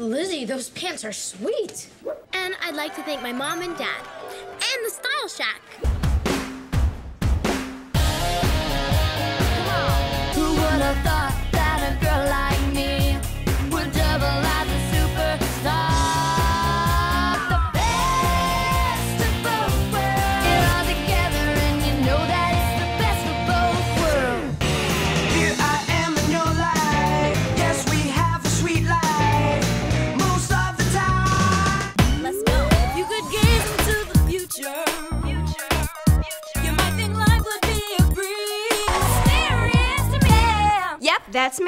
Lizzie, those pants are sweet. And I'd like to thank my mom and dad and the Style Shack Yep, that's me.